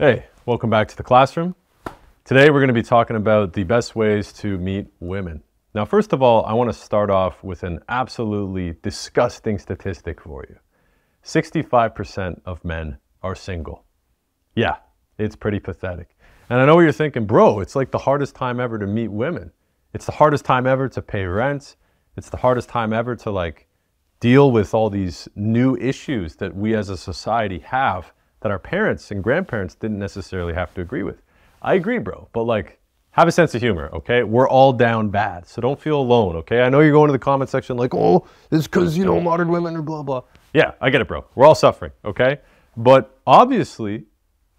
Hey, welcome back to the classroom. Today we're going to be talking about the best ways to meet women. Now, first of all, I want to start off with an absolutely disgusting statistic for you 65% of men are single. Yeah, it's pretty pathetic. And I know what you're thinking, bro, it's like the hardest time ever to meet women. It's the hardest time ever to pay rent. It's the hardest time ever to like deal with all these new issues that we as a society have that our parents and grandparents didn't necessarily have to agree with. I agree, bro, but like, have a sense of humor, okay? We're all down bad, so don't feel alone, okay? I know you're going to the comment section like, oh, it's because, you know, modern women are blah, blah. Yeah, I get it, bro. We're all suffering, okay? But obviously,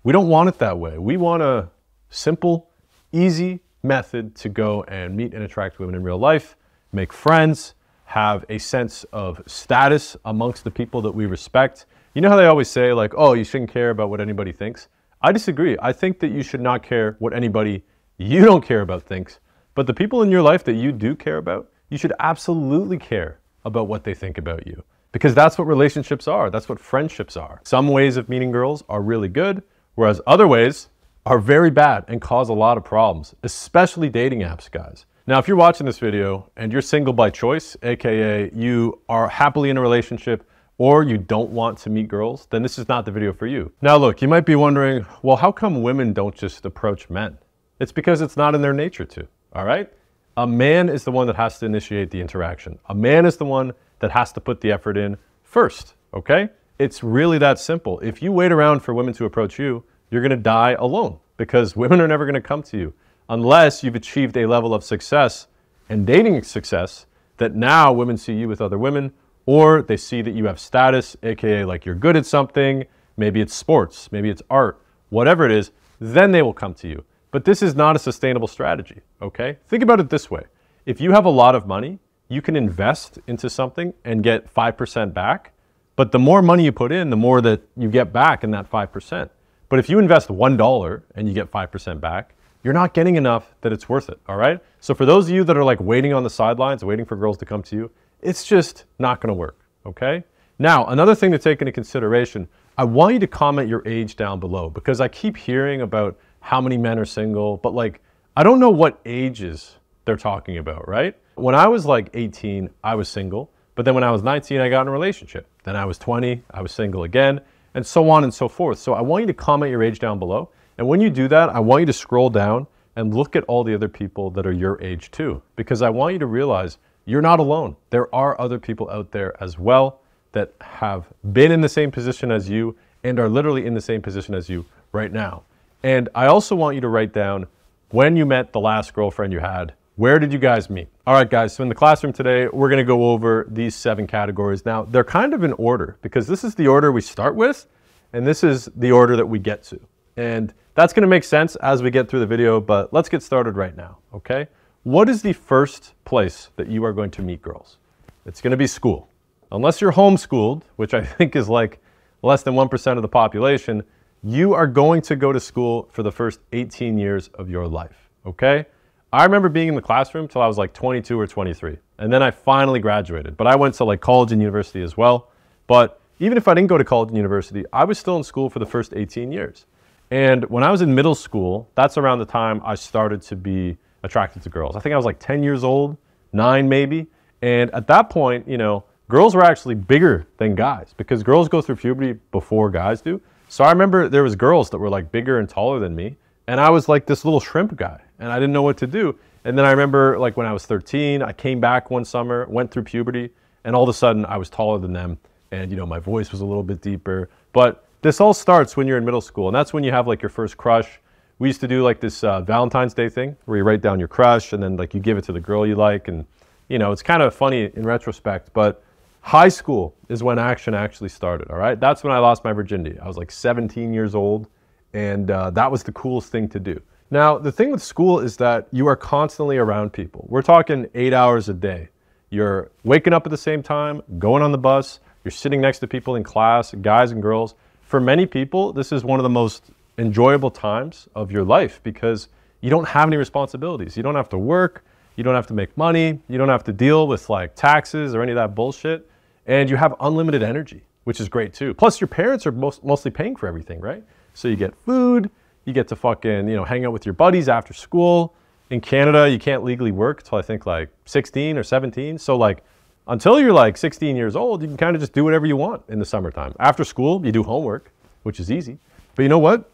we don't want it that way. We want a simple, easy method to go and meet and attract women in real life, make friends, have a sense of status amongst the people that we respect, you know how they always say, like, oh, you shouldn't care about what anybody thinks? I disagree. I think that you should not care what anybody you don't care about thinks. But the people in your life that you do care about, you should absolutely care about what they think about you. Because that's what relationships are. That's what friendships are. Some ways of meeting girls are really good, whereas other ways are very bad and cause a lot of problems, especially dating apps, guys. Now, if you're watching this video and you're single by choice, AKA you are happily in a relationship, or you don't want to meet girls, then this is not the video for you. Now look, you might be wondering, well, how come women don't just approach men? It's because it's not in their nature to, all right? A man is the one that has to initiate the interaction. A man is the one that has to put the effort in first, okay? It's really that simple. If you wait around for women to approach you, you're gonna die alone because women are never gonna come to you unless you've achieved a level of success and dating success that now women see you with other women or they see that you have status, aka like you're good at something, maybe it's sports, maybe it's art, whatever it is, then they will come to you. But this is not a sustainable strategy, okay? Think about it this way. If you have a lot of money, you can invest into something and get 5% back, but the more money you put in, the more that you get back in that 5%. But if you invest $1 and you get 5% back, you're not getting enough that it's worth it, all right? So for those of you that are like waiting on the sidelines, waiting for girls to come to you, it's just not going to work, okay? Now, another thing to take into consideration, I want you to comment your age down below because I keep hearing about how many men are single, but like, I don't know what ages they're talking about, right? When I was like 18, I was single, but then when I was 19, I got in a relationship. Then I was 20, I was single again, and so on and so forth. So I want you to comment your age down below. And when you do that, I want you to scroll down and look at all the other people that are your age too, because I want you to realize you're not alone. There are other people out there as well that have been in the same position as you and are literally in the same position as you right now. And I also want you to write down when you met the last girlfriend you had, where did you guys meet? All right, guys, so in the classroom today, we're gonna go over these seven categories. Now, they're kind of in order because this is the order we start with, and this is the order that we get to. And that's gonna make sense as we get through the video, but let's get started right now, okay? What is the first place that you are going to meet girls? It's going to be school. Unless you're homeschooled, which I think is like less than 1% of the population, you are going to go to school for the first 18 years of your life, okay? I remember being in the classroom till I was like 22 or 23, and then I finally graduated. But I went to like college and university as well. But even if I didn't go to college and university, I was still in school for the first 18 years. And when I was in middle school, that's around the time I started to be attracted to girls. I think I was like 10 years old, nine maybe. And at that point, you know, girls were actually bigger than guys because girls go through puberty before guys do. So I remember there was girls that were like bigger and taller than me. And I was like this little shrimp guy and I didn't know what to do. And then I remember like when I was 13, I came back one summer, went through puberty, and all of a sudden I was taller than them. And you know, my voice was a little bit deeper. But this all starts when you're in middle school. And that's when you have like your first crush we used to do like this uh, Valentine's Day thing where you write down your crush and then like you give it to the girl you like. And, you know, it's kind of funny in retrospect, but high school is when action actually started. All right. That's when I lost my virginity. I was like 17 years old and uh, that was the coolest thing to do. Now, the thing with school is that you are constantly around people. We're talking eight hours a day. You're waking up at the same time, going on the bus, you're sitting next to people in class, guys and girls. For many people, this is one of the most enjoyable times of your life because you don't have any responsibilities. You don't have to work, you don't have to make money, you don't have to deal with like taxes or any of that bullshit, and you have unlimited energy, which is great too. Plus, your parents are most, mostly paying for everything, right? So you get food, you get to fucking, you know, hang out with your buddies after school. In Canada, you can't legally work until I think like 16 or 17. So like until you're like 16 years old, you can kind of just do whatever you want in the summertime. After school, you do homework, which is easy. But you know what?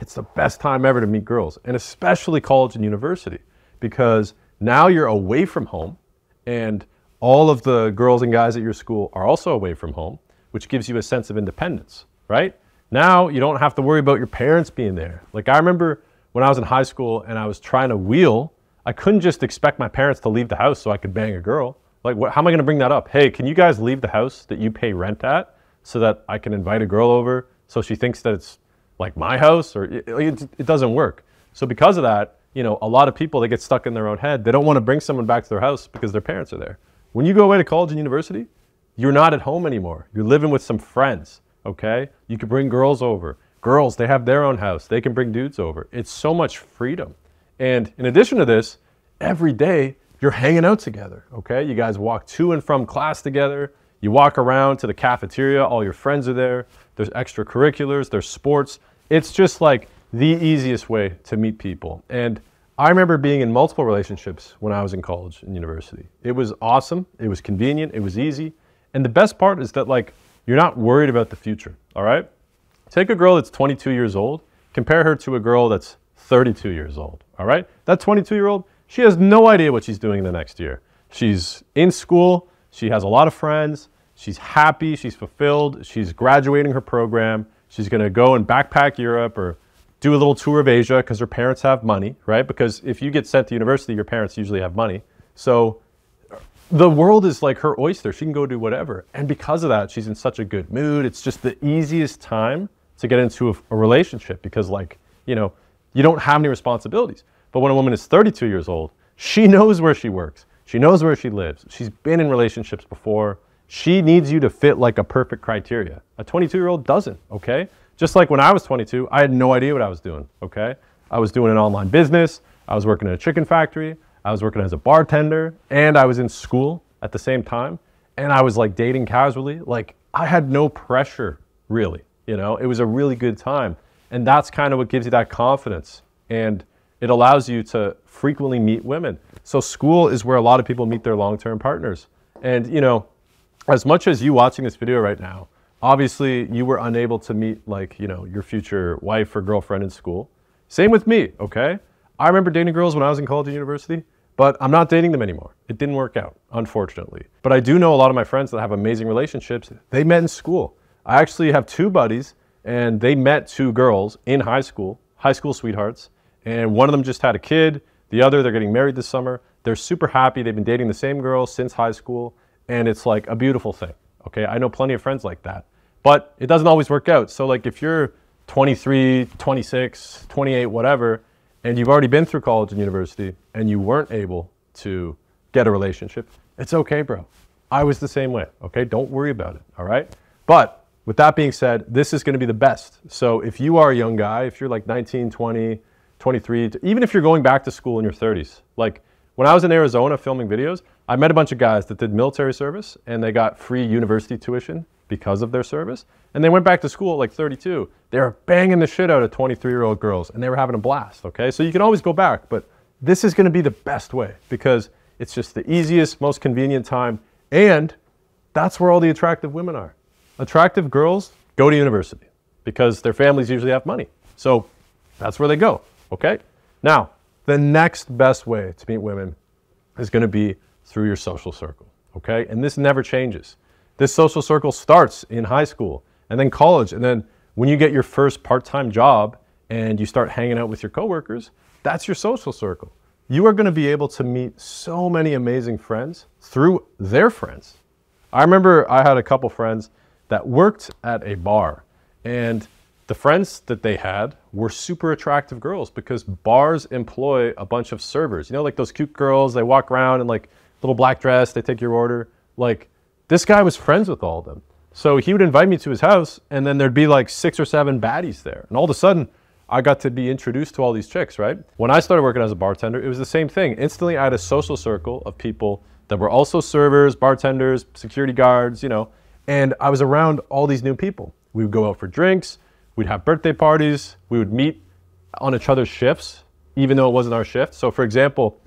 It's the best time ever to meet girls, and especially college and university, because now you're away from home, and all of the girls and guys at your school are also away from home, which gives you a sense of independence, right? Now you don't have to worry about your parents being there. Like I remember when I was in high school and I was trying to wheel, I couldn't just expect my parents to leave the house so I could bang a girl. Like, what, how am I going to bring that up? Hey, can you guys leave the house that you pay rent at so that I can invite a girl over so she thinks that it's like my house? Or it, it, doesn't work. So because of that, you know, a lot of people they get stuck in their own head. They don't want to bring someone back to their house because their parents are there. When you go away to college and university, you're not at home anymore. You're living with some friends. Okay, you can bring girls over. Girls, they have their own house. They can bring dudes over. It's so much freedom. And in addition to this, every day you're hanging out together, okay? You guys walk to and from class together. You walk around to the cafeteria, all your friends are there. There's extracurriculars, there's sports. It's just like the easiest way to meet people. And I remember being in multiple relationships when I was in college and university. It was awesome, it was convenient, it was easy. And the best part is that like you're not worried about the future, all right? Take a girl that's 22 years old, compare her to a girl that's 32 years old, all right? That 22 year old, she has no idea what she's doing the next year. She's in school, she has a lot of friends, she's happy, she's fulfilled, she's graduating her program, she's gonna go and backpack Europe or do a little tour of Asia because her parents have money, right? Because if you get sent to university, your parents usually have money. So the world is like her oyster. She can go do whatever. And because of that, she's in such a good mood. It's just the easiest time to get into a, a relationship because, like, you know, you don't have any responsibilities. But when a woman is 32 years old, she knows where she works. She knows where she lives. She's been in relationships before. She needs you to fit like a perfect criteria. A 22 year old doesn't, okay? Just like when I was 22, I had no idea what I was doing, okay? I was doing an online business, I was working in a chicken factory, I was working as a bartender, and I was in school at the same time. And I was like dating casually. Like I had no pressure, really. You know, it was a really good time. And that's kind of what gives you that confidence. And it allows you to frequently meet women. So school is where a lot of people meet their long-term partners. And you know, as much as you watching this video right now, obviously you were unable to meet like, you know, your future wife or girlfriend in school. Same with me, okay? I remember dating girls when I was in college and university, but I'm not dating them anymore. It didn't work out, unfortunately. But I do know a lot of my friends that have amazing relationships. They met in school. I actually have two buddies and they met two girls in high school, high school sweethearts, and one of them just had a kid. The other, they're getting married this summer. They're super happy. They've been dating the same girl since high school, and it's like a beautiful thing. Okay, I know plenty of friends like that, but it doesn't always work out. So, like, if you're 23, 26, 28, whatever, and you've already been through college and university and you weren't able to get a relationship, it's okay, bro. I was the same way, okay? Don't worry about it, all right? But with that being said, this is going to be the best. So if you are a young guy, if you're like 19, 20, 23, even if you're going back to school in your 30s, like when I was in Arizona filming videos, I met a bunch of guys that did military service and they got free university tuition because of their service. And they went back to school at like 32. They were banging the shit out of 23 year old girls and they were having a blast, okay? So you can always go back, but this is gonna be the best way because it's just the easiest, most convenient time. And that's where all the attractive women are attractive girls go to university because their families usually have money. So that's where they go, okay? Now, the next best way to meet women is going to be through your social circle, okay? And this never changes. This social circle starts in high school and then college. And then when you get your first part time job and you start hanging out with your coworkers, that's your social circle. You are going to be able to meet so many amazing friends through their friends. I remember I had a couple friends that worked at a bar. And the friends that they had were super attractive girls because bars employ a bunch of servers. You know, like those cute girls, they walk around and like little black dress, they take your order. Like this guy was friends with all of them. So he would invite me to his house and then there'd be like six or seven baddies there. And all of a sudden, I got to be introduced to all these chicks, right? When I started working as a bartender, it was the same thing. Instantly, I had a social circle of people that were also servers, bartenders, security guards, you know, and I was around all these new people. We would go out for drinks. We'd have birthday parties. We would meet on each other's shifts, even though it wasn't our shift. So, for example,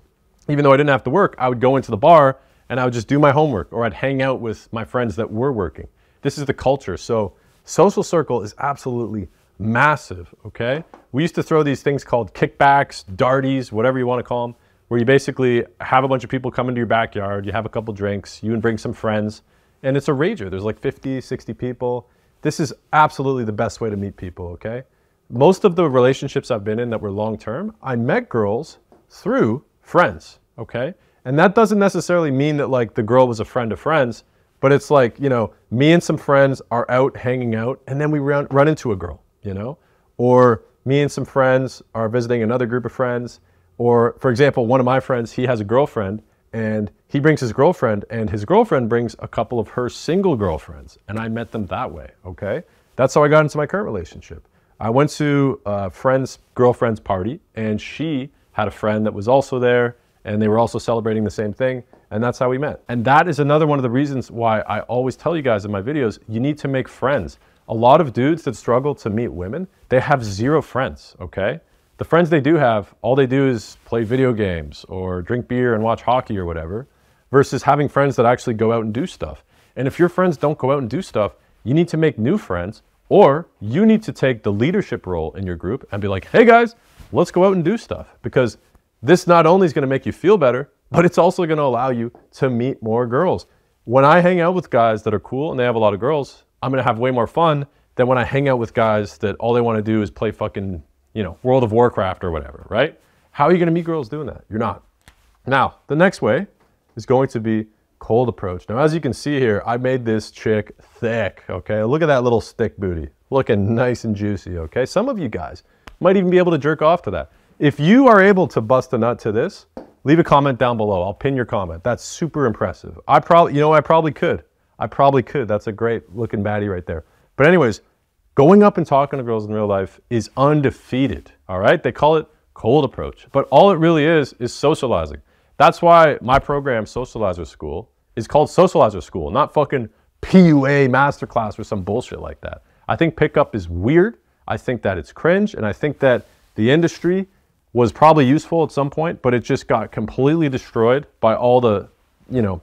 even though I didn't have to work, I would go into the bar and I would just do my homework or I'd hang out with my friends that were working. This is the culture. So, social circle is absolutely massive, okay? We used to throw these things called kickbacks, darties, whatever you want to call them, where you basically have a bunch of people come into your backyard, you have a couple drinks, you and bring some friends, and it's a rager. There's like 50, 60 people. This is absolutely the best way to meet people, okay? Most of the relationships I've been in that were long term, I met girls through friends, okay? And that doesn't necessarily mean that like the girl was a friend of friends, but it's like, you know, me and some friends are out hanging out and then we run, run into a girl, you know? Or me and some friends are visiting another group of friends. Or, for example, one of my friends, he has a girlfriend and he brings his girlfriend and his girlfriend brings a couple of her single girlfriends and i met them that way okay that's how i got into my current relationship i went to a friend's girlfriend's party and she had a friend that was also there and they were also celebrating the same thing and that's how we met and that is another one of the reasons why i always tell you guys in my videos you need to make friends a lot of dudes that struggle to meet women they have zero friends okay the friends they do have, all they do is play video games or drink beer and watch hockey or whatever, versus having friends that actually go out and do stuff. And if your friends don't go out and do stuff, you need to make new friends, or you need to take the leadership role in your group and be like, hey guys, let's go out and do stuff. Because this not only is going to make you feel better, but it's also going to allow you to meet more girls. When I hang out with guys that are cool and they have a lot of girls, I'm going to have way more fun than when I hang out with guys that all they want to do is play fucking you know, World of Warcraft or whatever, right? How are you going to meet girls doing that? You're not. Now, the next way is going to be cold approach. Now, as you can see here, I made this chick thick, okay? Look at that little stick booty, looking nice and juicy, okay? Some of you guys might even be able to jerk off to that. If you are able to bust a nut to this, leave a comment down below. I'll pin your comment. That's super impressive. I probably, you know, I probably could. I probably could. That's a great looking baddie right there. But anyways, Going up and talking to girls in real life is undefeated, all right? They call it cold approach, but all it really is is socializing. That's why my program, Socializer School, is called Socializer School, not fucking PUA masterclass or some bullshit like that. I think pickup is weird. I think that it's cringe, and I think that the industry was probably useful at some point, but it just got completely destroyed by all the, you know,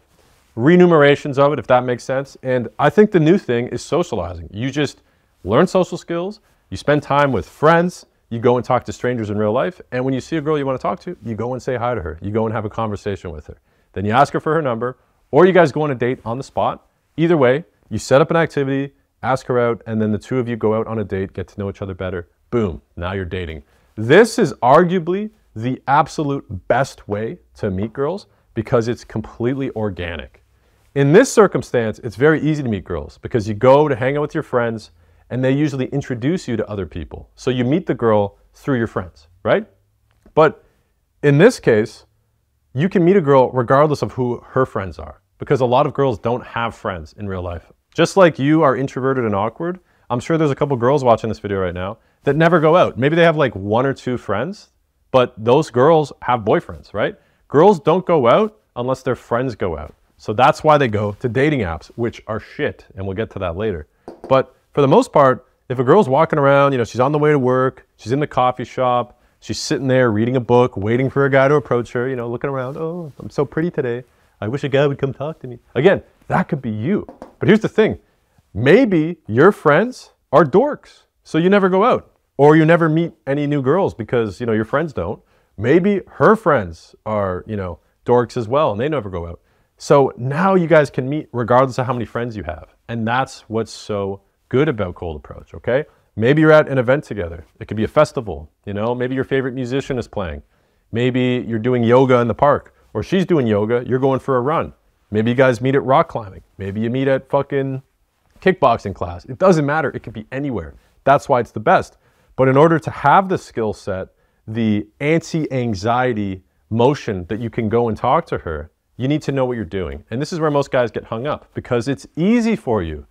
renumerations of it, if that makes sense. And I think the new thing is socializing. You just learn social skills, you spend time with friends, you go and talk to strangers in real life, and when you see a girl you want to talk to, you go and say hi to her. You go and have a conversation with her. Then you ask her for her number, or you guys go on a date on the spot. Either way, you set up an activity, ask her out, and then the two of you go out on a date, get to know each other better. Boom, now you're dating. This is arguably the absolute best way to meet girls because it's completely organic. In this circumstance, it's very easy to meet girls because you go to hang out with your friends, and they usually introduce you to other people. So you meet the girl through your friends, right? But in this case, you can meet a girl regardless of who her friends are because a lot of girls don't have friends in real life. Just like you are introverted and awkward, I'm sure there's a couple girls watching this video right now that never go out. Maybe they have like one or two friends, but those girls have boyfriends, right? Girls don't go out unless their friends go out. So that's why they go to dating apps, which are shit, and we'll get to that later. But for the most part, if a girl's walking around, you know, she's on the way to work, she's in the coffee shop, she's sitting there reading a book, waiting for a guy to approach her, you know, looking around, oh, I'm so pretty today. I wish a guy would come talk to me. Again, that could be you. But here's the thing maybe your friends are dorks, so you never go out, or you never meet any new girls because, you know, your friends don't. Maybe her friends are, you know, dorks as well, and they never go out. So now you guys can meet regardless of how many friends you have. And that's what's so good about cold approach, okay? Maybe you're at an event together. It could be a festival, you know? Maybe your favorite musician is playing. Maybe you're doing yoga in the park, or she's doing yoga, you're going for a run. Maybe you guys meet at rock climbing. Maybe you meet at fucking kickboxing class. It doesn't matter. It could be anywhere. That's why it's the best. But in order to have the skill set, the anti anxiety motion that you can go and talk to her, you need to know what you're doing. And this is where most guys get hung up because it's easy for you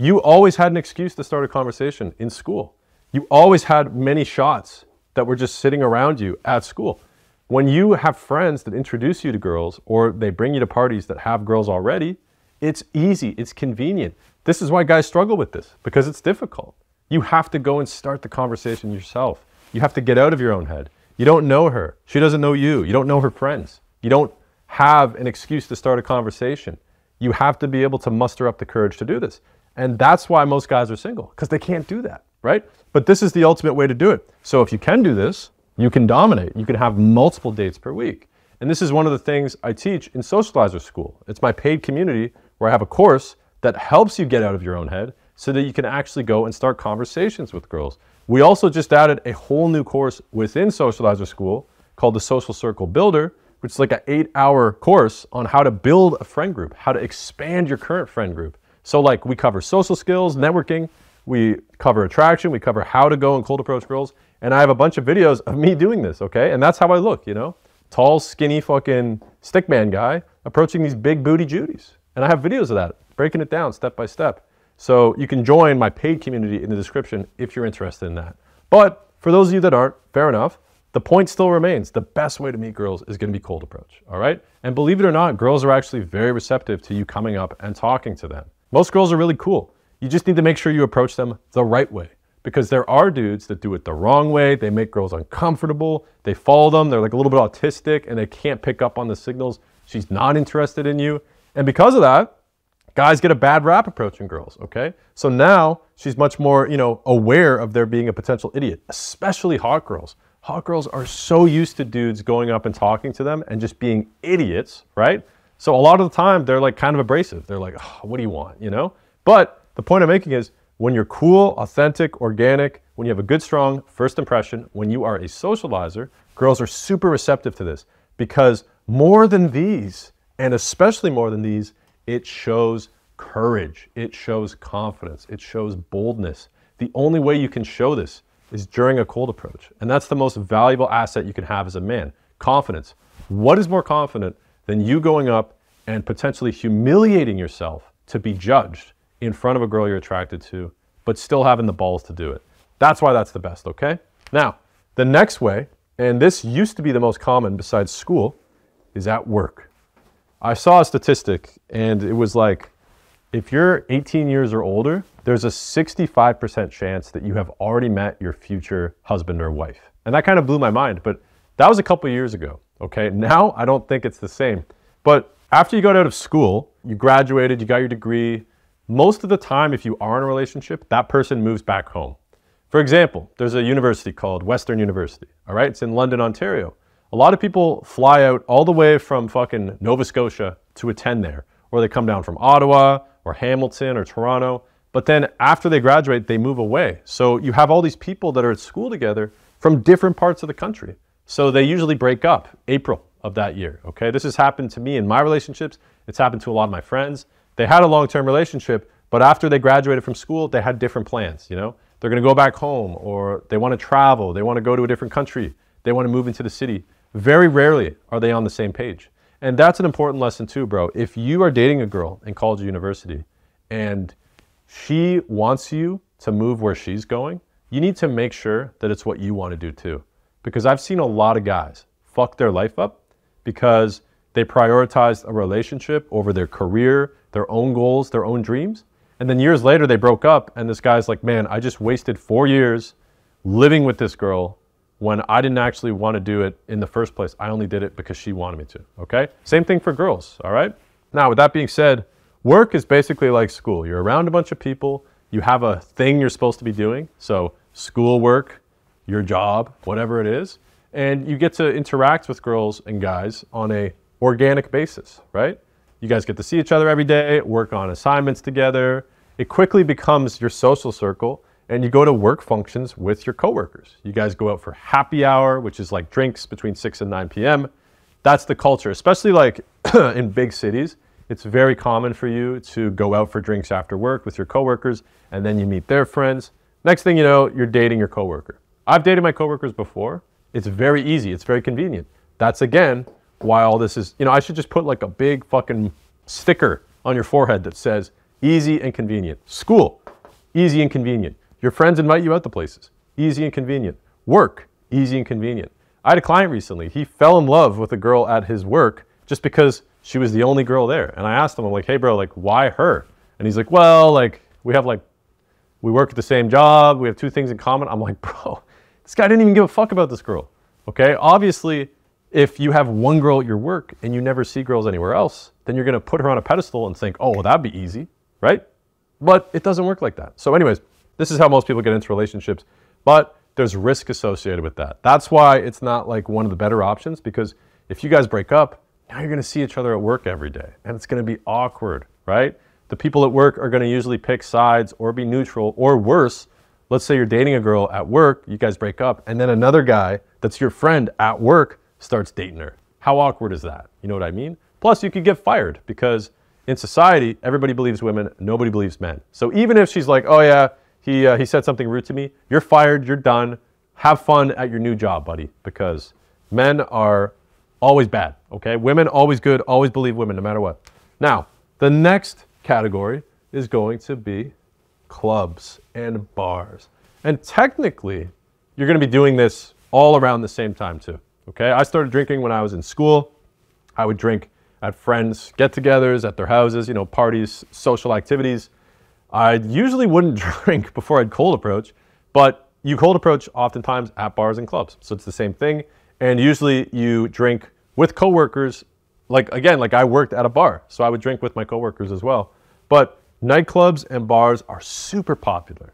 you always had an excuse to start a conversation in school. You always had many shots that were just sitting around you at school. When you have friends that introduce you to girls or they bring you to parties that have girls already, it's easy, it's convenient. This is why guys struggle with this because it's difficult. You have to go and start the conversation yourself. You have to get out of your own head. You don't know her. She doesn't know you. You don't know her friends. You don't have an excuse to start a conversation. You have to be able to muster up the courage to do this. And that's why most guys are single, because they can't do that, right? But this is the ultimate way to do it. So if you can do this, you can dominate. You can have multiple dates per week. And this is one of the things I teach in Socializer School. It's my paid community where I have a course that helps you get out of your own head so that you can actually go and start conversations with girls. We also just added a whole new course within Socializer School called the Social Circle Builder, which is like an eight hour course on how to build a friend group, how to expand your current friend group. So, like, we cover social skills, networking, we cover attraction, we cover how to go and cold approach girls. And I have a bunch of videos of me doing this, okay? And that's how I look, you know? Tall, skinny fucking stickman guy approaching these big booty Judies. And I have videos of that, breaking it down step by step. So you can join my paid community in the description if you're interested in that. But for those of you that aren't, fair enough. The point still remains. The best way to meet girls is going to be cold approach. All right. And believe it or not, girls are actually very receptive to you coming up and talking to them. Most girls are really cool. You just need to make sure you approach them the right way because there are dudes that do it the wrong way. They make girls uncomfortable. They follow them. They're like a little bit autistic and they can't pick up on the signals. She's not interested in you. And because of that, guys get a bad rap approaching girls, okay? So now she's much more, you know, aware of there being a potential idiot, especially hot girls. Hot girls are so used to dudes going up and talking to them and just being idiots, right? So a lot of the time they're like kind of abrasive. They're like, oh, what do you want, you know? But the point I'm making is when you're cool, authentic, organic, when you have a good, strong first impression, when you are a socializer, girls are super receptive to this because more than these, and especially more than these, it shows courage, it shows confidence, it shows boldness. The only way you can show this is during a cold approach. And that's the most valuable asset you can have as a man confidence. What is more confident than you going up and potentially humiliating yourself to be judged in front of a girl you're attracted to, but still having the balls to do it? That's why that's the best, okay? Now, the next way, and this used to be the most common besides school, is at work. I saw a statistic and it was like if you're 18 years or older, there's a 65% chance that you have already met your future husband or wife. And that kind of blew my mind, but that was a couple years ago. Okay. Now I don't think it's the same. But after you got out of school, you graduated, you got your degree, most of the time, if you are in a relationship, that person moves back home. For example, there's a university called Western University. All right. It's in London, Ontario. A lot of people fly out all the way from fucking Nova Scotia to attend there, or they come down from Ottawa or Hamilton or Toronto. But then after they graduate, they move away. So you have all these people that are at school together from different parts of the country. So they usually break up April of that year. Okay, this has happened to me in my relationships. It's happened to a lot of my friends. They had a long-term relationship, but after they graduated from school, they had different plans. You know, they're going to go back home, or they want to travel, they want to go to a different country, they want to move into the city. Very rarely are they on the same page. And that's an important lesson too, bro. If you are dating a girl in college or university and she wants you to move where she's going, you need to make sure that it's what you want to do too. Because I've seen a lot of guys fuck their life up because they prioritized a relationship over their career, their own goals, their own dreams. And then years later, they broke up, and this guy's like, man, I just wasted four years living with this girl when I didn't actually want to do it in the first place. I only did it because she wanted me to. Okay? Same thing for girls. All right? Now, with that being said, work is basically like school. You're around a bunch of people, you have a thing you're supposed to be doing. So, school work, your job, whatever it is, and you get to interact with girls and guys on a organic basis, right? You guys get to see each other every day, work on assignments together. It quickly becomes your social circle and you go to work functions with your coworkers. You guys go out for happy hour, which is like drinks between 6 and 9 p.m. That's the culture, especially like in big cities. It's very common for you to go out for drinks after work with your coworkers, and then you meet their friends. Next thing you know, you're dating your coworker. I've dated my coworkers before. It's very easy, it's very convenient. That's again why all this is, you know, I should just put like a big fucking sticker on your forehead that says easy and convenient. School, easy and convenient. Your friends invite you out to places. Easy and convenient. Work. Easy and convenient. I had a client recently. He fell in love with a girl at his work just because she was the only girl there. And I asked him, I'm like, hey, bro, like, why her? And he's like, well, like, we have like we work at the same job, we have two things in common. I'm like, bro, this guy didn't even give a fuck about this girl. Okay, obviously, if you have one girl at your work and you never see girls anywhere else, then you're gonna put her on a pedestal and think, oh, well, that'd be easy, right? But it doesn't work like that. So, anyways, this is how most people get into relationships, but there's risk associated with that. That's why it's not like one of the better options because if you guys break up, now you're gonna see each other at work every day and it's gonna be awkward, right? The people at work are gonna usually pick sides or be neutral or worse. Let's say you're dating a girl at work, you guys break up, and then another guy that's your friend at work starts dating her. How awkward is that? You know what I mean? Plus, you could get fired because in society, everybody believes women, nobody believes men. So even if she's like, oh yeah, he, uh, he said something rude to me, you're fired, you're done. Have fun at your new job, buddy, because men are always bad, okay? Women always good, always believe women no matter what. Now, the next category is going to be clubs and bars. And technically, you're going to be doing this all around the same time too. Okay, I started drinking when I was in school. I would drink at friends' get-togethers, at their houses, you know, parties, social activities. I usually wouldn't drink before I'd cold approach, but you cold approach oftentimes at bars and clubs. So it's the same thing. And usually you drink with coworkers. Like again, like I worked at a bar, so I would drink with my coworkers as well. But nightclubs and bars are super popular,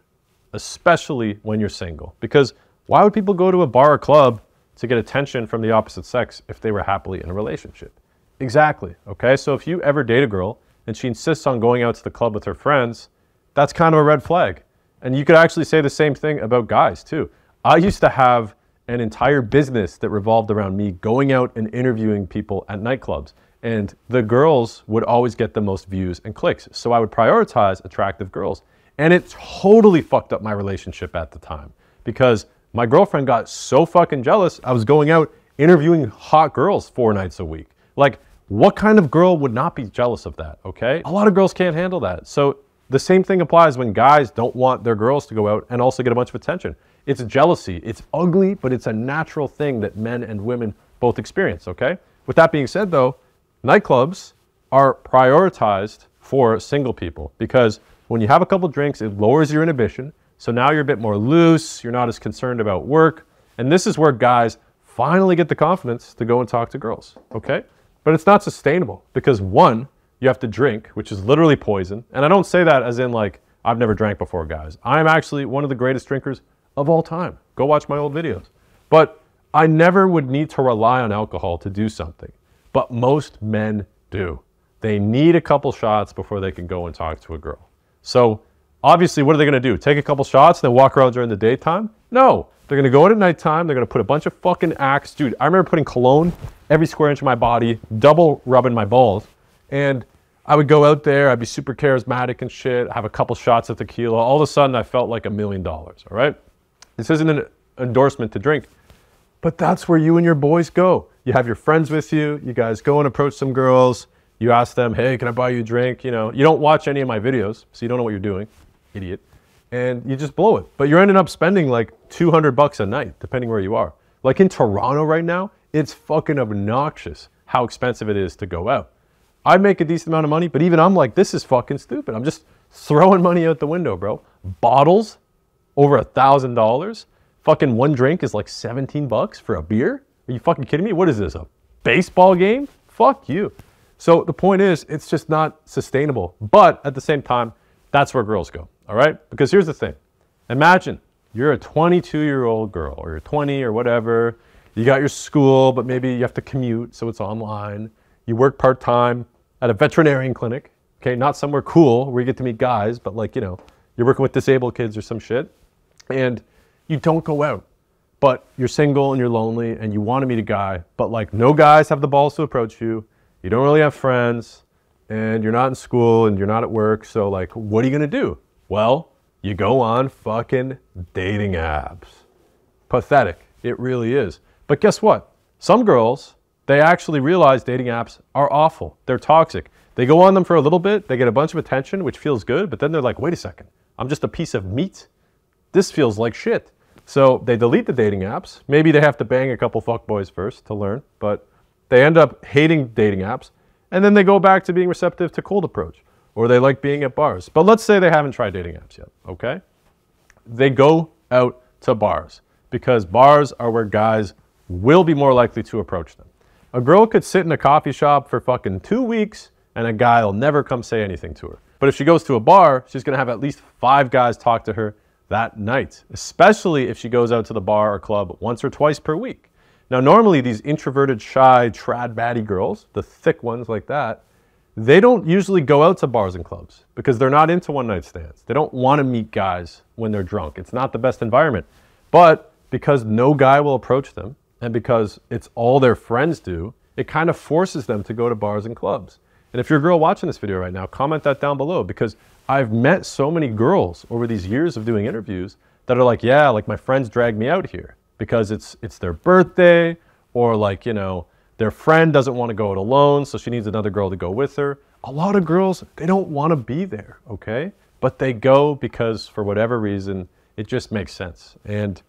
especially when you're single. Because why would people go to a bar or club to get attention from the opposite sex if they were happily in a relationship? Exactly. Okay. So if you ever date a girl and she insists on going out to the club with her friends, that's kind of a red flag. And you could actually say the same thing about guys too. I used to have an entire business that revolved around me going out and interviewing people at nightclubs. And the girls would always get the most views and clicks. So I would prioritize attractive girls. And it totally fucked up my relationship at the time because my girlfriend got so fucking jealous. I was going out interviewing hot girls four nights a week. Like, what kind of girl would not be jealous of that? Okay. A lot of girls can't handle that. So the same thing applies when guys don't want their girls to go out and also get a bunch of attention. It's jealousy. It's ugly, but it's a natural thing that men and women both experience. Okay. With that being said, though, nightclubs are prioritized for single people because when you have a couple drinks, it lowers your inhibition. So now you're a bit more loose, you're not as concerned about work. And this is where guys finally get the confidence to go and talk to girls, okay? But it's not sustainable because one, you have to drink, which is literally poison. And I don't say that as in like, I've never drank before, guys. I'm actually one of the greatest drinkers of all time. Go watch my old videos. But I never would need to rely on alcohol to do something but most men do. They need a couple shots before they can go and talk to a girl. So obviously, what are they going to do? Take a couple shots and then walk around during the daytime? No. They're going to go in at nighttime. They're going to put a bunch of fucking axe. Dude, I remember putting cologne every square inch of my body, double rubbing my balls. And I would go out there. I'd be super charismatic and shit, have a couple shots of tequila. All of a sudden, I felt like a million dollars. All right? This isn't an endorsement to drink, but that's where you and your boys go you have your friends with you, you guys go and approach some girls, you ask them, hey, can I buy you a drink? You know, you don't watch any of my videos, so you don't know what you're doing, idiot. And you just blow it. But you're ending up spending like 200 bucks a night, depending where you are. Like in Toronto right now, it's fucking obnoxious how expensive it is to go out. I make a decent amount of money, but even I'm like, this is fucking stupid. I'm just throwing money out the window, bro. Bottles, over a thousand dollars. Fucking one drink is like 17 bucks for a beer. Are you fucking kidding me? What is this, a baseball game? Fuck you. So the point is, it's just not sustainable. But at the same time, that's where girls go, all right? Because here's the thing. Imagine you're a 22 year old girl, or you're 20 or whatever. You got your school, but maybe you have to commute, so it's online. You work part time at a veterinarian clinic, okay? Not somewhere cool where you get to meet guys, but like, you know, you're working with disabled kids or some shit. And you don't go out but you're single and you're lonely and you want to meet a guy, but like no guys have the balls to approach you. You don't really have friends and you're not in school and you're not at work. So like, what are you going to do? Well, you go on fucking dating apps. Pathetic. It really is. But guess what? Some girls, they actually realize dating apps are awful. They're toxic. They go on them for a little bit, they get a bunch of attention, which feels good, but then they're like, wait a second, I'm just a piece of meat. This feels like shit. So they delete the dating apps. Maybe they have to bang a couple fuckboys first to learn, but they end up hating dating apps. And then they go back to being receptive to cold approach, or they like being at bars. But let's say they haven't tried dating apps yet, okay? they go out to bars because bars are where guys will be more likely to approach them. A girl could sit in a coffee shop for fucking two weeks and a guy will never come say anything to her. But if she goes to a bar, she's gonna have at least five guys talk to her that night, especially if she goes out to the bar or club once or twice per week. Now, normally these introverted, shy, trad baddie girls, the thick ones like that, they don't usually go out to bars and clubs because they're not into one night stands. They don't want to meet guys when they're drunk. It's not the best environment. But because no guy will approach them and because it's all their friends do, it kind of forces them to go to bars and clubs. And if you're a girl watching this video right now, comment that down below because I've met so many girls over these years of doing interviews that are like, yeah, like my friends drag me out here because it's it's their birthday or like, you know, their friend doesn't want to go it alone, so she needs another girl to go with her. A lot of girls, they don't want to be there, okay? But they go because for whatever reason, it just makes sense. And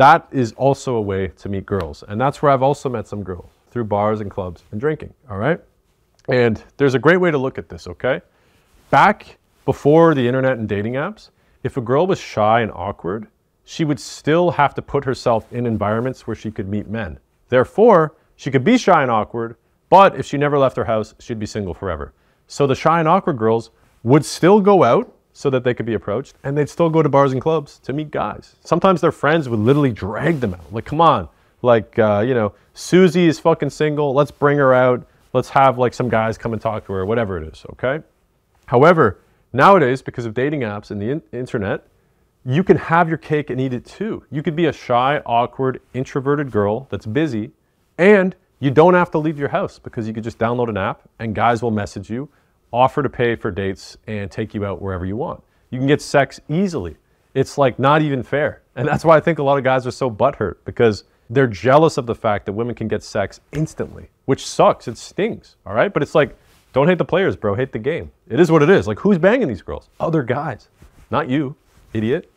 that is also a way to meet girls. And that's where I've also met some girls through bars and clubs and drinking, all right? And there's a great way to look at this, okay? Back before the internet and dating apps, if a girl was shy and awkward, she would still have to put herself in environments where she could meet men. Therefore, she could be shy and awkward, but if she never left her house, she'd be single forever. So the shy and awkward girls would still go out so that they could be approached, and they'd still go to bars and clubs to meet guys. Sometimes their friends would literally drag them out. Like, come on, like, uh, you know, Susie is fucking single, let's bring her out let's have like some guys come and talk to her, whatever it is, okay? However, nowadays, because of dating apps and the in- internet, you can have your cake and eat it too. You could be a shy, awkward, introverted girl that's busy, and you don't have to leave your house because you could just download an app and guys will message you, offer to pay for dates, and take you out wherever you want. You can get sex easily. It's like not even fair. And that's why I think a lot of guys are so butthurt because they're jealous of the fact that women can get sex instantly, which sucks. It stings, all right? But it's like, don't hate the players, bro. Hate the game. It is what it is. Like, who's banging these girls? Other guys, not you, idiot.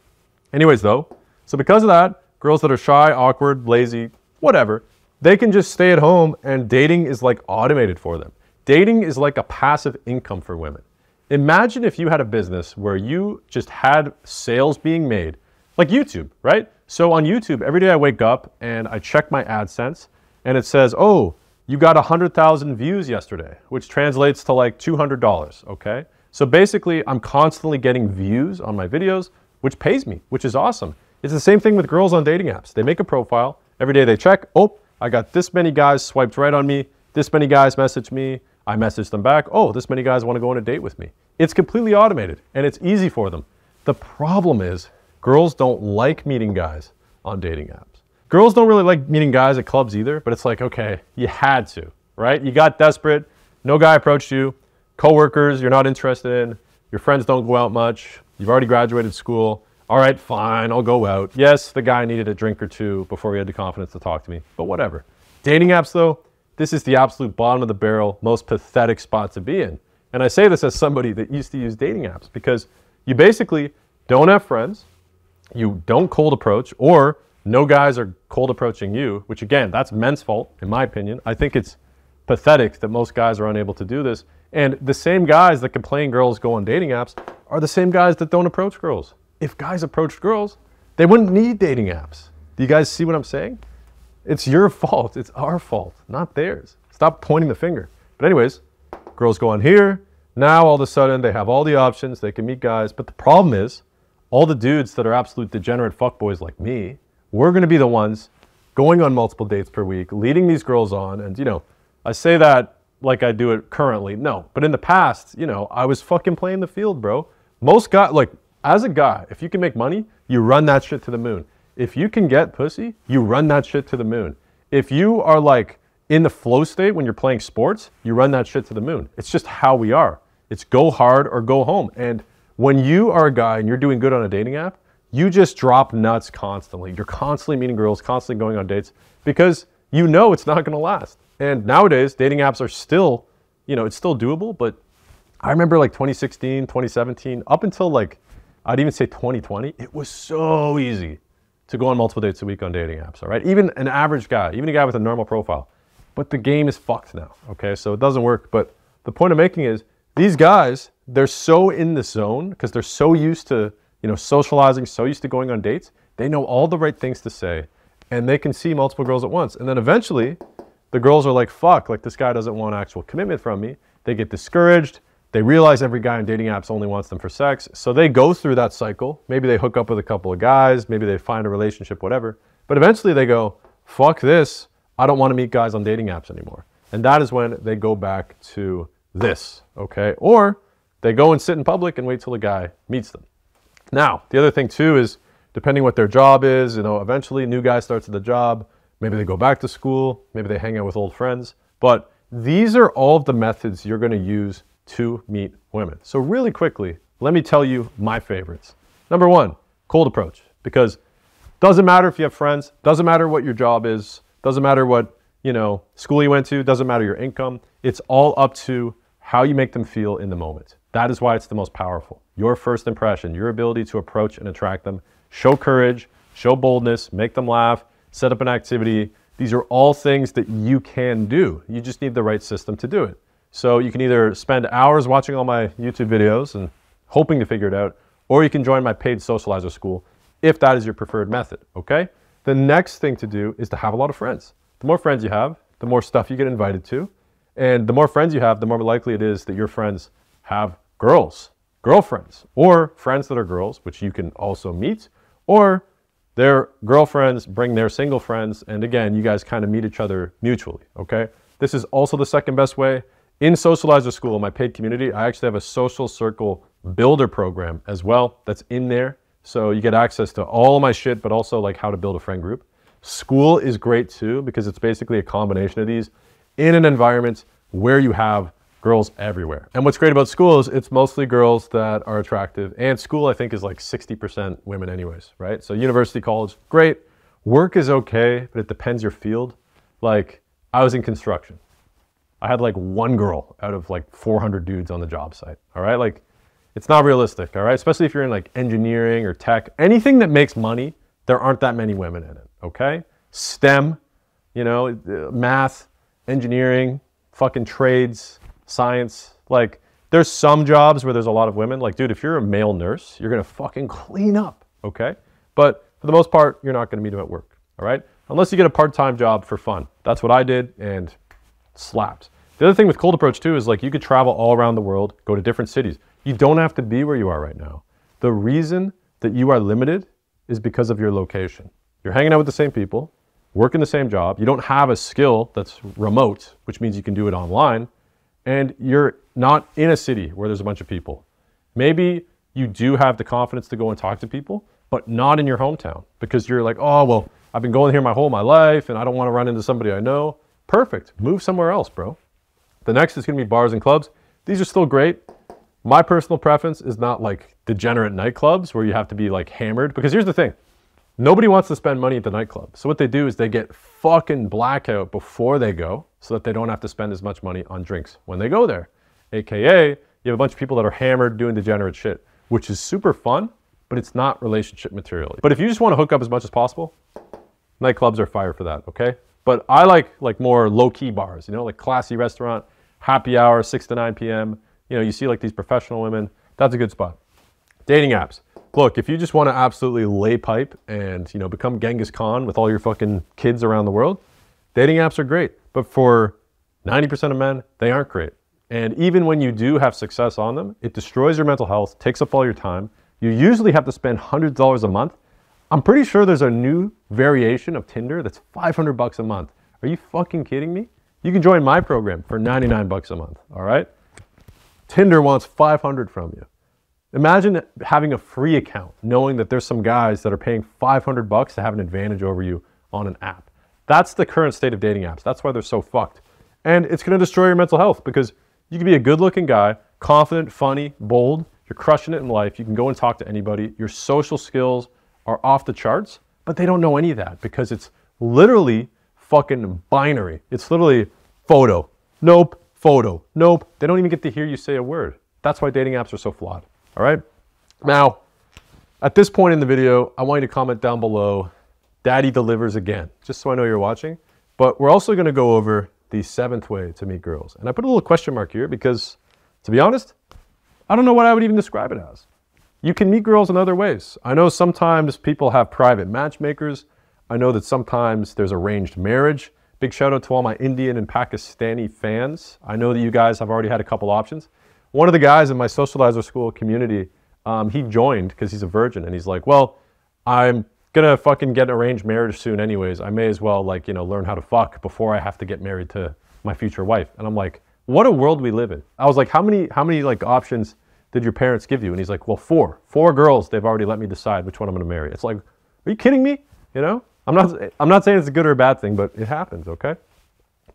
Anyways, though, so because of that, girls that are shy, awkward, lazy, whatever, they can just stay at home and dating is like automated for them. Dating is like a passive income for women. Imagine if you had a business where you just had sales being made, like YouTube, right? So on YouTube, every day I wake up and I check my AdSense and it says, oh, you got 100,000 views yesterday, which translates to like $200, okay? So basically, I'm constantly getting views on my videos, which pays me, which is awesome. It's the same thing with girls on dating apps. They make a profile, every day they check, oh, I got this many guys swiped right on me, this many guys message me, I message them back, oh, this many guys want to go on a date with me. It's completely automated and it's easy for them. The problem is Girls don't like meeting guys on dating apps. Girls don't really like meeting guys at clubs either, but it's like, okay, you had to, right? You got desperate, no guy approached you, coworkers you're not interested in, your friends don't go out much, you've already graduated school. All right, fine, I'll go out. Yes, the guy needed a drink or two before he had the confidence to talk to me, but whatever. Dating apps, though, this is the absolute bottom of the barrel, most pathetic spot to be in. And I say this as somebody that used to use dating apps because you basically don't have friends, you don't cold approach, or no guys are cold approaching you, which again, that's men's fault, in my opinion. I think it's pathetic that most guys are unable to do this. And the same guys that complain girls go on dating apps are the same guys that don't approach girls. If guys approached girls, they wouldn't need dating apps. Do you guys see what I'm saying? It's your fault. It's our fault, not theirs. Stop pointing the finger. But, anyways, girls go on here. Now, all of a sudden, they have all the options. They can meet guys. But the problem is, all the dudes that are absolute degenerate fuckboys like me, we're going to be the ones going on multiple dates per week, leading these girls on. And, you know, I say that like I do it currently. No, but in the past, you know, I was fucking playing the field, bro. Most guys, like, as a guy, if you can make money, you run that shit to the moon. If you can get pussy, you run that shit to the moon. If you are like in the flow state when you're playing sports, you run that shit to the moon. It's just how we are. It's go hard or go home. And when you are a guy and you're doing good on a dating app, you just drop nuts constantly. You're constantly meeting girls, constantly going on dates because you know it's not going to last. And nowadays, dating apps are still, you know, it's still doable, but I remember like 2016, 2017, up until like, I'd even say 2020, it was so easy to go on multiple dates a week on dating apps, all right? Even an average guy, even a guy with a normal profile. But the game is fucked now, okay? So it doesn't work. But the point I'm making is these guys, they're so in the zone because they're so used to you know, socializing, so used to going on dates, they know all the right things to say and they can see multiple girls at once. And then eventually the girls are like, fuck, like this guy doesn't want actual commitment from me. They get discouraged. They realize every guy on dating apps only wants them for sex. So they go through that cycle. Maybe they hook up with a couple of guys. Maybe they find a relationship, whatever. But eventually they go, fuck this. I don't want to meet guys on dating apps anymore. And that is when they go back to this, okay? Or they go and sit in public and wait till a guy meets them. Now, the other thing too is depending what their job is, you know, eventually new guy starts at the job. Maybe they go back to school. Maybe they hang out with old friends. But these are all of the methods you're going to use to meet women. So really quickly, let me tell you my favorites. Number one, cold approach. Because doesn't matter if you have friends, doesn't matter what your job is, doesn't matter what, you know, school you went to, doesn't matter your income. It's all up to how you make them feel in the moment. That is why it's the most powerful. Your first impression, your ability to approach and attract them, show courage, show boldness, make them laugh, set up an activity. These are all things that you can do. You just need the right system to do it. So you can either spend hours watching all my YouTube videos and hoping to figure it out, or you can join my paid socializer school if that is your preferred method, okay? The next thing to do is to have a lot of friends. The more friends you have, the more stuff you get invited to. And the more friends you have, the more likely it is that your friends have girls, girlfriends, or friends that are girls, which you can also meet, or their girlfriends bring their single friends. And again, you guys kind of meet each other mutually, okay? This is also the second best way. In Socializer School, my paid community, I actually have a social circle builder program as well that's in there. So you get access to all my shit, but also like how to build a friend group. School is great too because it's basically a combination of these in an environment where you have girls everywhere. And what's great about school is it's mostly girls that are attractive. And school, I think, is like 60% women anyways, right? So university, college, great. Work is okay, but it depends your field. Like I was in construction. I had like one girl out of like 400 dudes on the job site. All right. Like it's not realistic. All right. Especially if you're in like engineering or tech, anything that makes money, there aren't that many women in it. Okay. STEM, you know, math, engineering, fucking trades, science. Like there's some jobs where there's a lot of women. Like, dude, if you're a male nurse, you're gonna fucking clean up, okay? But for the most part, you're not gonna meet them at work, all right? Unless you get a part-time job for fun. That's what I did and slaps. The other thing with cold approach too is like you could travel all around the world, go to different cities. You don't have to be where you are right now. The reason that you are limited is because of your location. You're hanging out with the same people, working the same job. You don't have a skill that's remote, which means you can do it online and you're not in a city where there's a bunch of people. Maybe you do have the confidence to go and talk to people, but not in your hometown because you're like, oh, well, I've been going here my whole my life and I don't want to run into somebody I know. Perfect. Move somewhere else, bro. The next is going to be bars and clubs. These are still great. My personal preference is not like degenerate nightclubs where you have to be like hammered because here's the thing. Nobody wants to spend money at the nightclub. So what they do is they get fucking blackout before they go so that they don't have to spend as much money on drinks when they go there. AKA, you have a bunch of people that are hammered doing degenerate shit, which is super fun, but it's not relationship material. But if you just want to hook up as much as possible, nightclubs are fire for that, okay? But I like like more low-key bars, you know, like classy restaurant, happy hour, 6 to 9 p.m. You know, you see like these professional women, that's a good spot. Dating apps look, if you just want to absolutely lay pipe and, you know, become Genghis Khan with all your fucking kids around the world, dating apps are great. But for 90% of men, they aren't great. And even when you do have success on them, it destroys your mental health, takes up all your time. You usually have to spend hundreds of dollars a month. I'm pretty sure there's a new variation of Tinder that's 500 bucks a month. Are you fucking kidding me? You can join my program for 99 bucks a month, all right? Tinder wants 500 from you. Imagine having a free account, knowing that there's some guys that are paying 500 bucks to have an advantage over you on an app. That's the current state of dating apps. That's why they're so fucked. And it's to destroy your mental health because you can be a good looking guy, confident, funny, bold. You're crushing it in life. You can go and talk to anybody. Your social skills are off the charts, but they don't know any of that because it's literally fucking binary. It's literally photo, nope, photo, nope. They don't even get to hear you say a word. That's why dating apps are so flawed. All right. Now, at this point in the video, I want you to comment down below, Daddy delivers again, just so I know you're watching. But we're also going to go over the seventh way to meet girls. And I put a little question mark here because, to be honest, I don't know what I would even describe it as. You can meet girls in other ways. I know sometimes people have private matchmakers. I know that sometimes there's arranged marriage. Big shout out to all my Indian and Pakistani fans. I know that you guys have already had a couple options. One of the guys in my socializer school community, um, he joined because he's a virgin, and he's like, "Well, I'm gonna fucking get arranged marriage soon, anyways. I may as well like you know learn how to fuck before I have to get married to my future wife." And I'm like, "What a world we live in." I was like, "How many how many like options did your parents give you?" And he's like, "Well, four. Four girls. They've already let me decide which one I'm gonna marry." It's like, are you kidding me? You know? I'm not I'm not saying it's a good or a bad thing, but it happens, okay?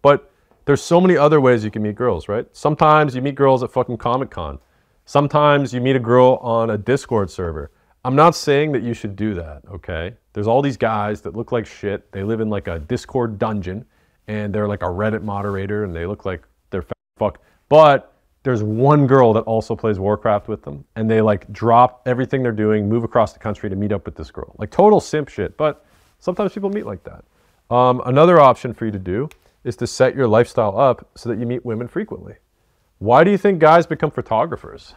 But there's so many other ways you can meet girls, right? Sometimes you meet girls at fucking Comic Con. Sometimes you meet a girl on a Discord server. I'm not saying that you should do that, okay? There's all these guys that look like shit. They live in like a Discord dungeon and they're like a Reddit moderator and they look like they're fuck. But there's one girl that also plays Warcraft with them and they like drop everything they're doing, move across the country to meet up with this girl. Like total simp shit, but sometimes people meet like that. Um, another option for you to do is to set your lifestyle up so that you meet women frequently. Why do you think guys become photographers?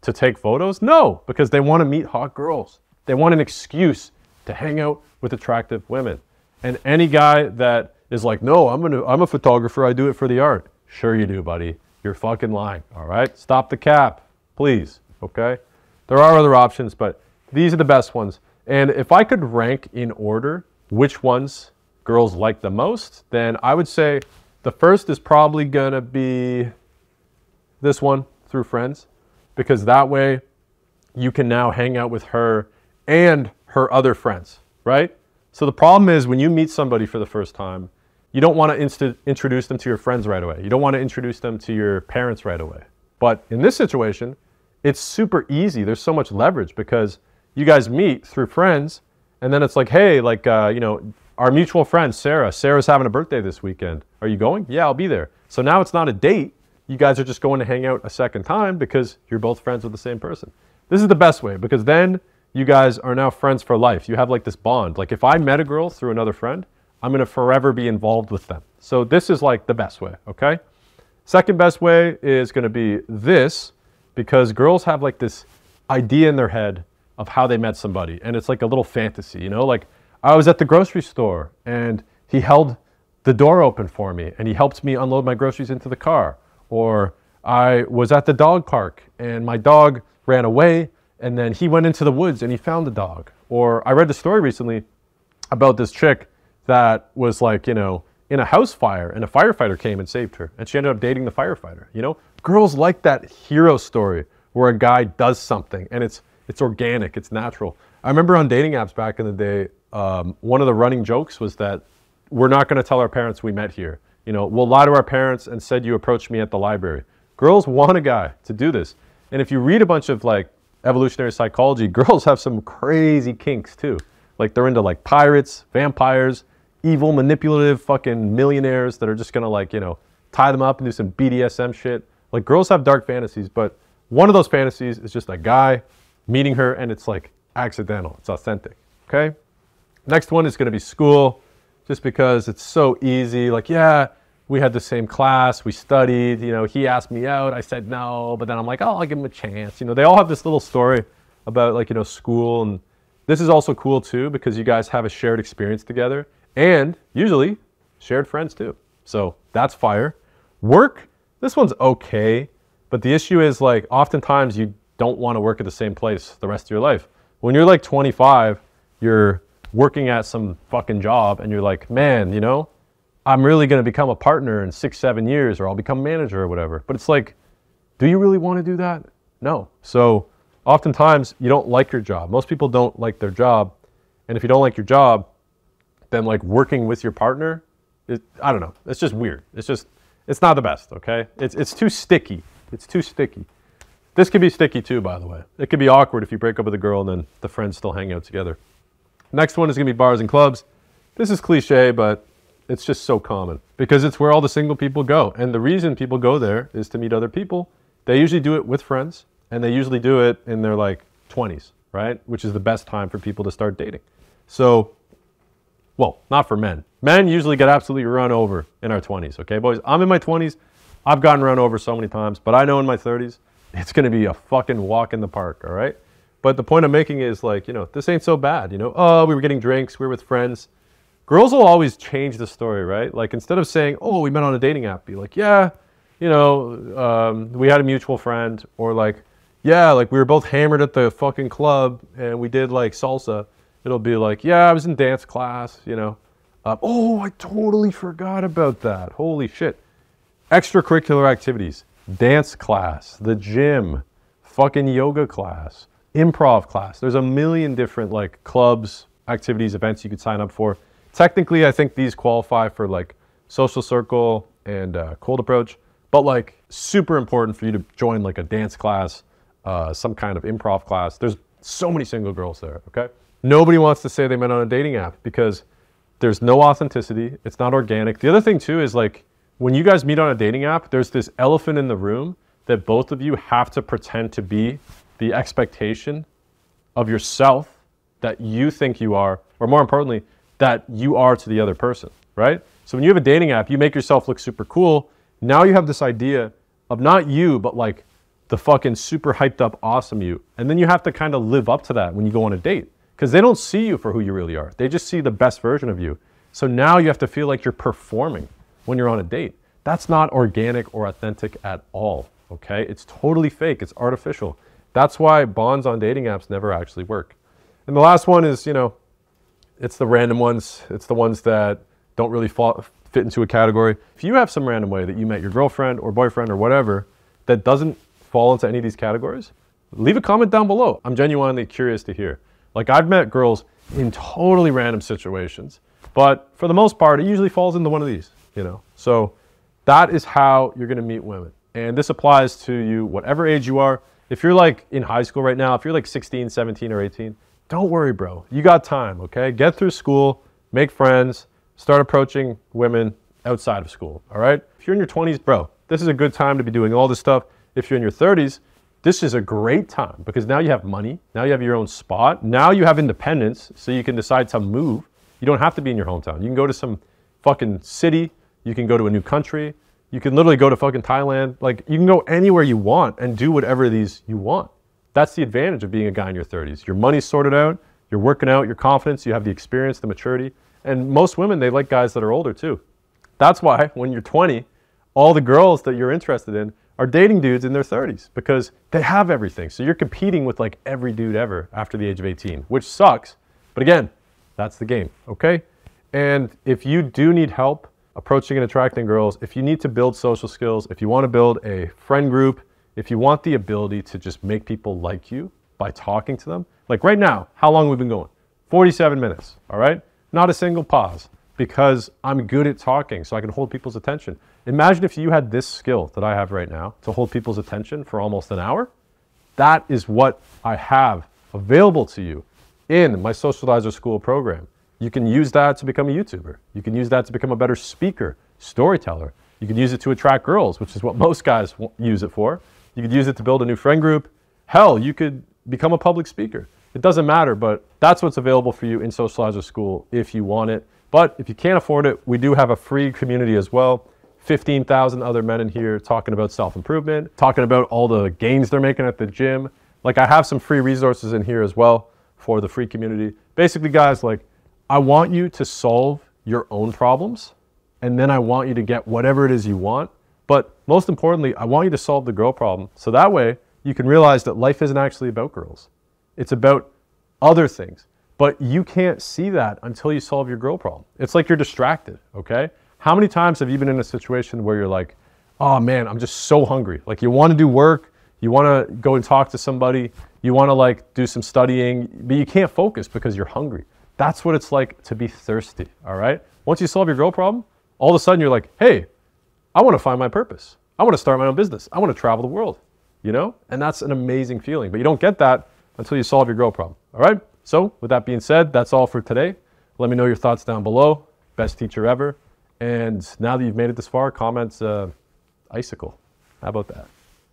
To take photos? No, because they want to meet hot girls. They want an excuse to hang out with attractive women. And any guy that is like, no, I'm, gonna, I'm a photographer, I do it for the art. Sure you do, buddy. You're fucking lying, all right? Stop the cap, please, okay? There are other options, but these are the best ones. And if I could rank in order which ones girls like the most, then I would say the first is probably gonna be this one through friends, because that way you can now hang out with her and her other friends, right? So the problem is when you meet somebody for the first time, you don't want to introduce them to your friends right away. You don't want to introduce them to your parents right away. But in this situation, it's super easy. There's so much leverage because you guys meet through friends, and then it's like, hey, like, uh, you know, our mutual friend, Sarah, Sarah's having a birthday this weekend. Are you going? Yeah, I'll be there. So now it's not a date. You guys are just going to hang out a second time because you're both friends with the same person. This is the best way because then you guys are now friends for life. You have like this bond. Like if I met a girl through another friend, I'm going to forever be involved with them. So this is like the best way, okay? Second best way is going to be this because girls have like this idea in their head of how they met somebody and it's like a little fantasy, you know? Like I was at the grocery store and he held the door open for me and he helped me unload my groceries into the car. Or I was at the dog park and my dog ran away and then he went into the woods and he found the dog. Or I read the story recently about this chick that was like, you know, in a house fire and a firefighter came and saved her and she ended up dating the firefighter. You know, girls like that hero story where a guy does something and it's it's organic, it's natural. I remember on dating apps back in the day, um, one of the running jokes was that we're not going to tell our parents we met here. You know, we'll lie to our parents and said you approached me at the library. Girls want a guy to do this. And if you read a bunch of like evolutionary psychology, girls have some crazy kinks too. Like they're into like pirates, vampires, evil, manipulative fucking millionaires that are just gonna like, you know, tie them up and do some BDSM shit. Like girls have dark fantasies, but one of those fantasies is just a guy meeting her and it's like accidental, it's authentic. Okay? Next one is to be school, just because it's so easy. Like, yeah, we had the same class, we studied, you know, he asked me out, I said no, but then I'm like, oh, I'll give him a chance. You know, they all have this little story about like, you know, school. And this is also cool too, because you guys have a shared experience together and usually shared friends too. So that's fire. Work, this one's okay, but the issue is like, oftentimes you don't want to work at the same place the rest of your life. When you're like 25, you're working at some fucking job and you're like, man, you know, I'm really going to become a partner in six, seven years or I'll become manager or whatever. But it's like, do you really want to do that? No. So oftentimes you don't like your job. Most people don't like their job. And if you don't like your job, then like working with your partner, it, I don't know. It's just weird. It's just, it's not the best, okay? It's, it's too sticky. It's too sticky. This could be sticky too, by the way. It could be awkward if you break up with a girl and then the friends still hang out together. Next one is going to be bars and clubs. This is cliche, but it's just so common because it's where all the single people go. And the reason people go there is to meet other people. They usually do it with friends and they usually do it in their like 20s, right? Which is the best time for people to start dating. So, well, not for men. Men usually get absolutely run over in our 20s, okay, boys? I'm in my 20s. I've gotten run over so many times, but I know in my 30s, it's going to be a fucking walk in the park, all right? But the point I'm making is like, you know, this ain't so bad. You know, oh, we were getting drinks, we were with friends. Girls will always change the story, right? Like instead of saying, oh, we met on a dating app, be like, yeah, you know, um, we had a mutual friend, or like, yeah, like we were both hammered at the fucking club and we did like salsa. It'll be like, yeah, I was in dance class, you know. Uh, oh, I totally forgot about that. Holy shit. Extracurricular activities, dance class, the gym, fucking yoga class, improv class. There's a million different like clubs, activities, events you could sign up for. Technically, I think these qualify for like social circle and uh, cold approach, but like super important for you to join like a dance class, uh, some kind of improv class. There's so many single girls there, okay? Nobody wants to say they met on a dating app because there's no authenticity. It's not organic. The other thing too is like when you guys meet on a dating app, there's this elephant in the room that both of you have to pretend to be the expectation of yourself that you think you are, or more importantly, that you are to the other person, right? So when you have a dating app, you make yourself look super cool. Now you have this idea of not you, but like the fucking super hyped up, awesome you. And then you have to kind of live up to that when you go on a date because they don't see you for who you really are. They just see the best version of you. So now you have to feel like you're performing when you're on a date. That's not organic or authentic at all, okay? It's totally fake, it's artificial. That's why bonds on dating apps never actually work. And the last one is, you know, it's the random ones. It's the ones that don't really fall, fit into a category. If you have some random way that you met your girlfriend or boyfriend or whatever that doesn't fall into any of these categories, leave a comment down below. I'm genuinely curious to hear. Like I've met girls in totally random situations, but for the most part, it usually falls into one of these, you know. So that is how you're gonna meet women. And this applies to you, whatever age you are. If you're like in high school right now, if you're like 16, 17, or 18, don't worry, bro. You got time, okay? Get through school, make friends, start approaching women outside of school, all right? If you're in your 20s, bro, this is a good time to be doing all this stuff. If you're in your 30s, this is a great time because now you have money, now you have your own spot, now you have independence, so you can decide to move. You don't have to be in your hometown. You can go to some fucking city, you can go to a new country, you can literally go to fucking Thailand. Like you can go anywhere you want and do whatever these you want. That's the advantage of being a guy in your 30s. Your money's sorted out, you're working out, your confidence, you have the experience, the maturity. And most women, they like guys that are older too. That's why when you're 20, all the girls that you're interested in are dating dudes in their 30s because they have everything. So you're competing with like every dude ever after the age of 18, which sucks. But again, that's the game, okay? And if you do need help approaching and attracting girls, if you need to build social skills, if you want to build a friend group, if you want the ability to just make people like you by talking to them, like right now, how long we've we been going? 47 minutes, all right? Not a single pause because I'm good at talking so I can hold people's attention. Imagine if you had this skill that I have right now to hold people's attention for almost an hour. That is what I have available to you in my Socializer School program. You can use that to become a YouTuber. You can use that to become a better speaker, storyteller. You can use it to attract girls, which is what most guys use it for. You could use it to build a new friend group. Hell, you could become a public speaker. It doesn't matter, but that's what's available for you in Socializer School if you want it. But if you can't afford it, we do have a free community as well. 15,000 other men in here talking about self-improvement, talking about all the gains they're making at the gym. Like I have some free resources in here as well for the free community. Basically, guys, like I want you to solve your own problems and then I want you to get whatever it is you want but most importantly, I want you to solve the girl problem. So that way you can realize that life isn't actually about girls. It's about other things. But you can't see that until you solve your girl problem. It's like you're distracted, okay? How many times have you been in a situation where you're like, oh man, I'm just so hungry. Like you want to do work, you want to go and talk to somebody, you want to like do some studying, but you can't focus because you're hungry. That's what it's like to be thirsty, all right? Once you solve your girl problem, all of a sudden you're like, hey, I want to find my purpose. I want to start my own business. I want to travel the world, you know? And that's an amazing feeling. But you don't get that until you solve your girl problem. All right? So, with that being said, that's all for today. Let me know your thoughts down below. Best teacher ever. And now that you've made it this far, comments uh, icicle. How about that?